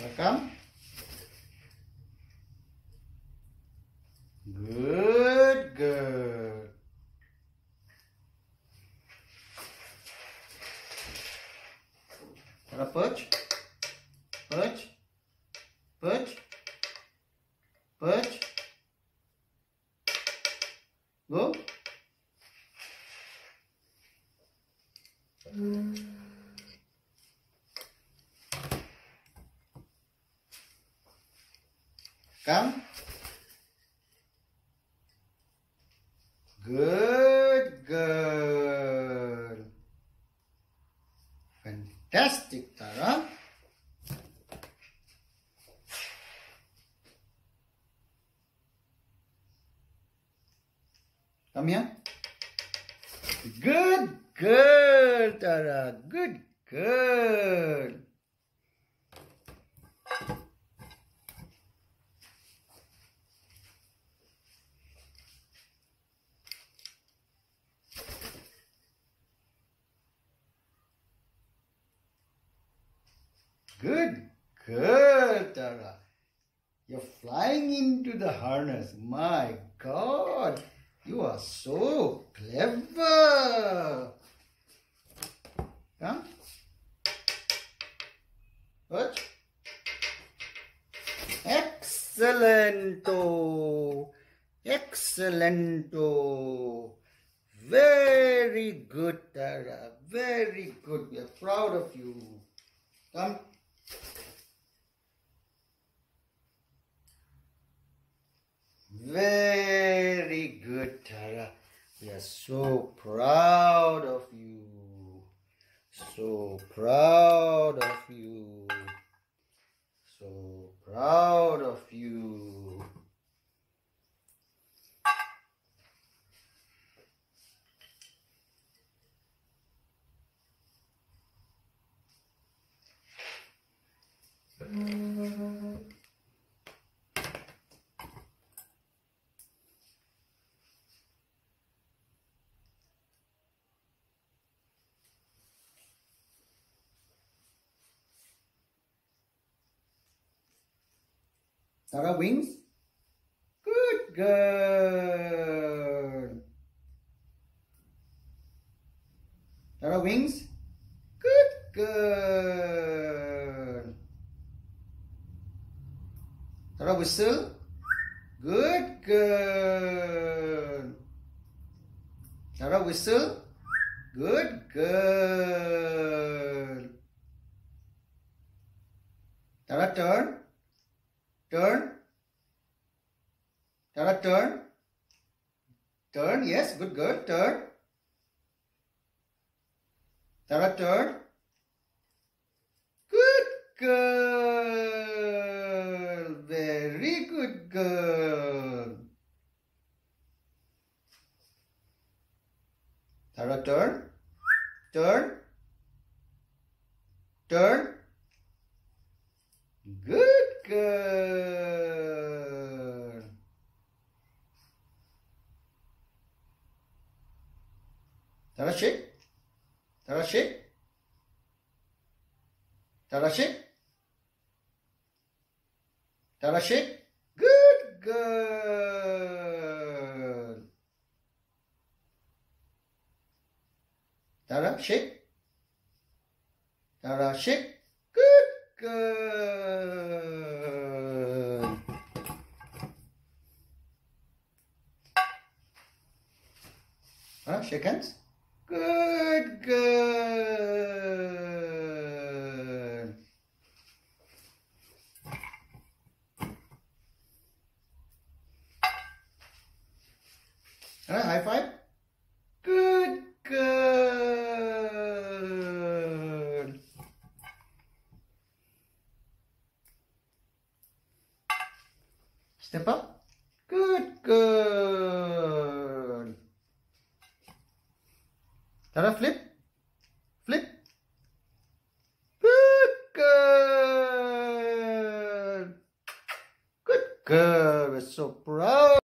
Pra cá. Good good, Agora punch. Punch. Punch. Punch. Go. Mm. Come. Good girl. Fantastic, Tara. Come here. Good girl, Tara. Good girl. Good good, Tara. You're flying into the harness. My God, you are so clever. Come. Watch. Excellento. Excellento. Very good, Tara. Very good. We are proud of you. Come. Very good, Tara. We are so proud of you. So proud of you. So proud of you. Tara wings. Good girl. Tara wings. Good girl. Tara whistle. Good girl. Tara whistle. Good girl. Tara turn. Turn. Tara turn. Turn. Yes, good girl. Turn. Tara turn. Good girl. Very good girl. Tara turn. Turn. Turn. Good girl. Tara shake. Tara shake. Tara shake. Tara shake. Good girl. Tara shake. Tara shake. Good girl. Tara shake hands. Good girl. Tara high five. Good girl. Step up. Good girl. Tara flip. Good. We're so proud.